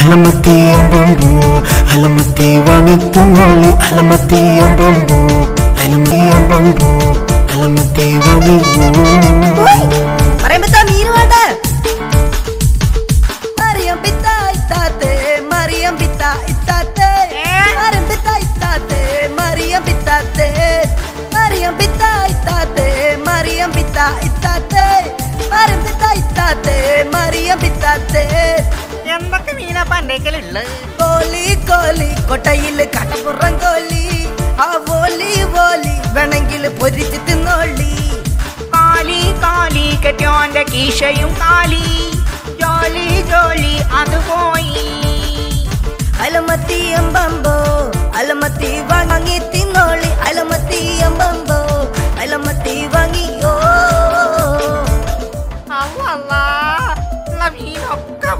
ಅಲಮತಿ ಎಂಬಂಬು ಅಲಮತಿ ವನಿತು ನೋಳು ಅಲಮತಿ ಎಂಬಂಬು ಅಲಮತಿ ಎಂಬಂಬು ಅಲಮತಿ ವನಿತು Mariam Pitate, Mariam Pitate, Mariam Pitate. എന്തൊക്കെ മീനാ പണ്ടേക്കലുള്ളു. കോലി കോലി കൊട്ടയിൽ കടപ്പുറം കോലി. ആ വോലി വോലി വേണമെങ്കിൽ പൊരിച്ച് തിന്നോളി കാലി കാലി കെട്ടോന്റെ കീശയും കാലി. ജോലി ജോലി അത് പോയി. അലമത്തി എമ്പമ്പോ അലമത്തി വാങ്ങി തിന്നോളി. അലമത്തി വാങ്ങി അലമത്തി വാങ്ങിയോ. അവ